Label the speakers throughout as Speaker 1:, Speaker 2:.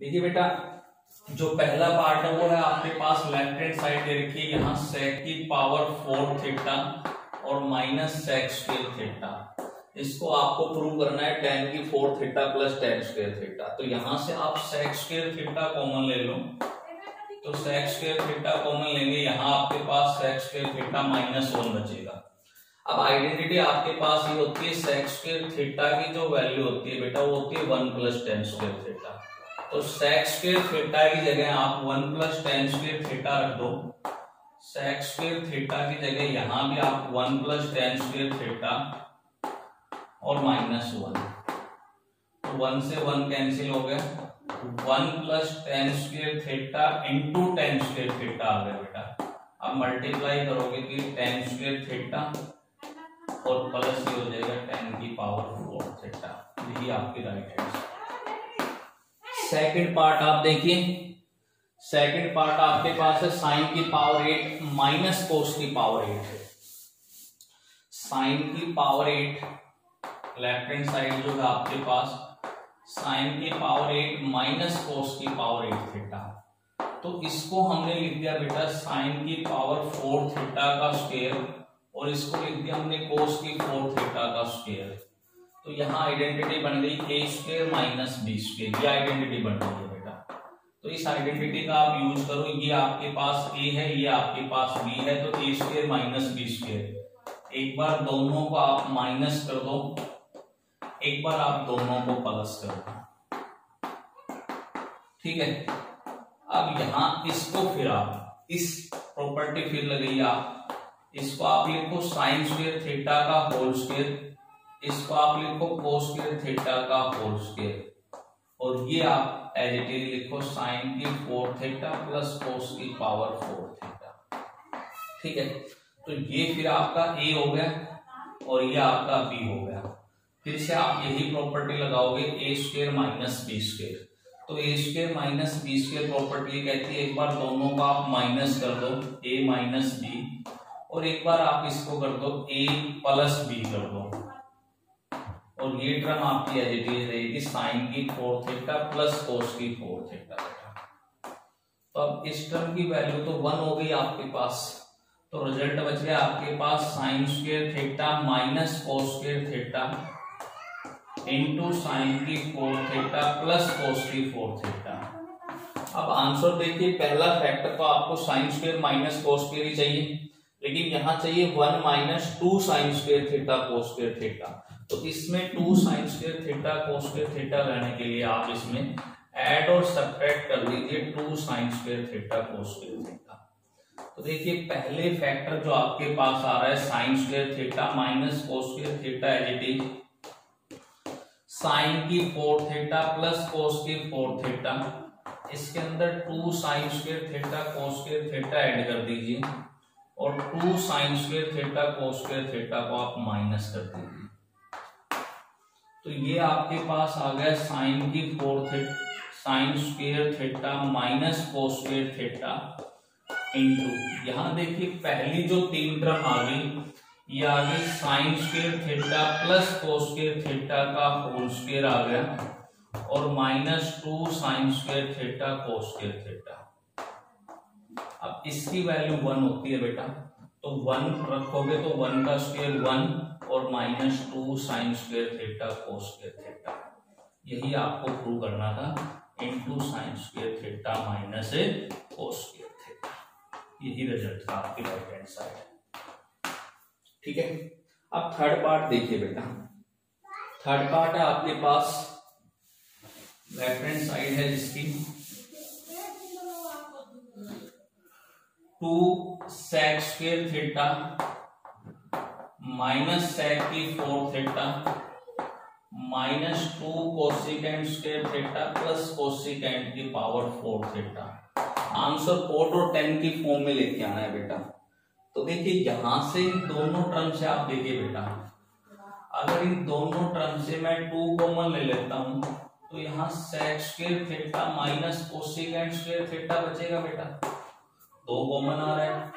Speaker 1: देखिए बेटा, जो पहला पार्ट है वो है आपके पास लेफ़्ट हैंड साइड दे रखी है यहाँ सेक की पावर फोर थीटा और माइनस सेक स्क्वेयर थीटा इसको आपको प्रूव करना है टेन की four theta plus tan square theta तो यहाँ से आप सेक स्क्वेयर थीटा कॉमन ले लो। तो सेक स्क्वेयर थीटा कॉमन लेंगे, यहाँ आपके पास sec square theta minus one बचेगा। अब आइडेंटिटी आपके पास ये होती है सेक स्क्वेयर थीटा की जो वैल्यू होती है बेटा, वो होती है one plus tan square theta तो सेक स्क्वेयर थीटा की जगह आप one plus tan square theta रख दो। सेक स्क्वेयर थीटा की जगह यहाँ भी आप one plus tan square theta और माइनस वन तो वन से वन कैंसिल हो गया। One plus tan square theta into tan square theta आ गया बेटा। अब मल्टीप्लाई करोगे कि टेन स्क्वेयर थीटा और प्लस ये हो जाएगा टेन की पावर फोर थीटा यही आपकी राइट हैंड सेकंड पार्ट आप देखिए। सेकंड पार्ट आपके पास है साइन की पावर एट माइनस कोस की पावर एट साइन की power eight left hand side जो है आपके पास साइन की पावर एट माइनस कोस की पावर एट थीटा तो इसको हमने लिख दिया बेटा साइन की पावर फोर थीटा का स्क्वेयर और इसको लिख दिया हमने कोस की फोर थीटा का स्क्वेयर तो यहाँ आइडेंटिटी बन गई A square minus B square ये आइडेंटिटी बन गई है बेटा। तो इस आइडेंटिटी का आप यूज़ करो, ये आपके पास ए है, ये आपके पास बी है तो A square minus B square एक बार दोनों को आप माइनस कर दो, एक बार आप दोनों को प्लस कर दो। ठीक है? अब यहाँ इसको फिर आप, इस प्रॉपर्टी फिर लगाइए आप। इसको आप लिखो साइन स्क्वेयर थीटा का होल स्क्वेयर इसको आप लिखो कोस स्क्वेयर थीटा का होल स्क्वेयर और ये आप एज इट इज़ लिखो साइन की फोर थीटा प्लस कोस की पावर फोर थीटा ठीक है? तो ये फिर आपका ए हो गया और ये आपका बी हो गया। फिर से आप यही प्रॉपर्टी लगाओगे A square minus B square तो A square minus B square property कहती है, एक बार दोनों का आप माइनस कर दो ए माइनस बी और एक बार आप इसको कर दो ए प्लस बी कर दो। ये टर्म आपकी एज इट इज़ रहेगी साइन की फोर थीटा प्लस कोस की फोर थीटा तो अब इस टर्म की वैल्यू तो वन हो गई आपके पास। तो रिज़ल्ट बच गया आपके पास sine square theta minus cos square theta into sine की फोर थीटा प्लस कोस की फोर थीटा अब आंसर देखिए, पहला फैक्टर तो आपको sine square minus cos square ही चाहिए, लेकिन यहाँ चाहिए one minus two sine square theta cos square theta तो इसमें two sine square theta cos square theta रहने के लिए आप इसमें ऐड और सब्ट्रैक्ट कर दीजिए two sine square theta cos square theta तो देखिए, पहले फैक्टर जो आपके पास आ रहा है sine square theta minus cos square theta as it is sine की फोर थीटा प्लस कोस की फोर थीटा इसके अंदर two sine square theta cos square theta add कर दीजिए। और two sine square theta cos square theta को आप minus कर दीजिए। तो ये आपके पास आ गया साइन की four theta sine square theta minus cos square theta into यहाँ देखिए पहली जो तीन टर्म आ गई, ये आ गई sine square theta plus cos square theta का होल स्क्वेयर आ गया और minus two sine square theta cos square theta अब इसकी वैल्यू वन होती है बेटा। तो वन रखोगे तो वन का स्क्वेयर वन और minus two sine square theta cos square theta यही आपको प्रूव करना था। Into sine square theta minus a cos square theta यही रिज़ल्ट था आपकी राइट हैंड साइड ठीक है? अब थर्ड पार्ट देखिए बेटा। थर्ड पार्ट है आपके पास। लेफ़्ट हैंड साइड है जिसकी। Two sec square theta minus sec की four theta minus two cosecant square theta plus cosecant की power four theta answer cot और टेन की फॉर्म में लेके आना है बेटा। तो देखिए, यहाँ से इन दोनों टर्म से आप देखिए बेटा। अगर इन दोनों टर्म से मैं टू कॉमन ले लेता हूँ तो यहाँ sec square theta minus cosecant square theta बचेगा बेटा। दो कॉमन आ रहा है।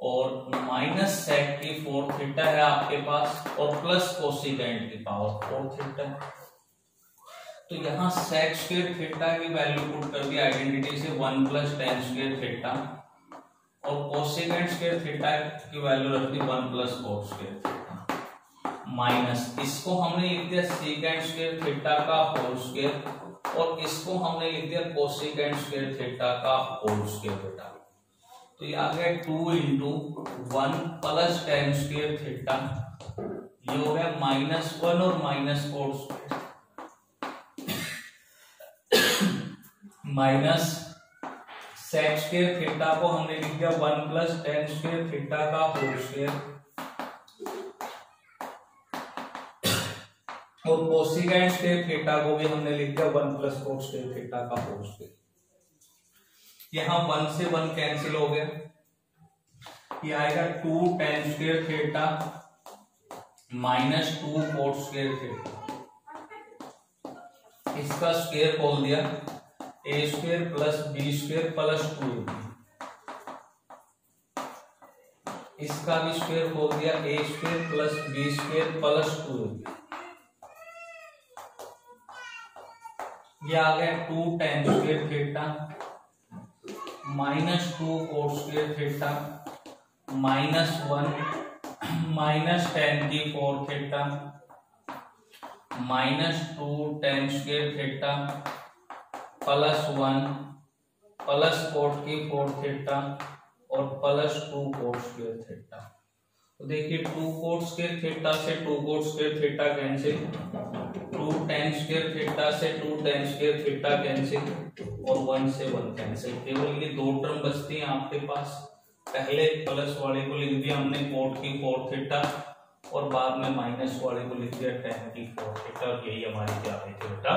Speaker 1: और माइनस सेक की फोर थीटा है आपके पास, और प्लस कोसिकेंट की पावर फोर थीटा तो यहाँ सेक स्क्र थीटा की वैल्यू पुट कर दी आइडेंटिटी से one plus tan square theta और कोसिकेंट स्क्र थीटा की वैल्यू रख दी one plus cot square theta minus इसको हमने लिख दिया सीकेंट स्क्र थीटा का होल स्क्र और इसको हमने लिख दिया कोसिकेंट स्क्र थीटा का होल स्क्र बेटा तो ये आ गया two into one plus tan square theta ये हो गया माइनस वन और minus four square minus sec square theta को हमने लिख दिया one plus tan square theta का होल स्क्र और कोसिकेंट स्क्र थीटा को भी हमने लिख दिया one plus four square theta का होल स्क्र यहाँ वन से वन कैंसिल हो गया। ये आएगा two tan square theta minus two four square theta इसका स्क्वेयर खोल दिया। A square plus B square plus two इसका भी स्क्वेयर खोल दिया। A square plus B square plus two ये आ गया two tan square theta minus two cot square theta, minus one, minus tan की four theta, minus two tan square theta, plus one, plus cot की four theta और plus two cot square theta. तो देखिए two cot square theta से two cot square theta cancel two tan square theta से two tan square theta cancel और one से one cancel केवल ये दो टर्म बचती हैं आपके पास। पहले प्लस वाले को लिख दिया हमने कोट की फोर थीटा और बाद में माइनस वाले को लिख दिया टेन की फोर थीटा और यही हमारी क्या आई थी बेटा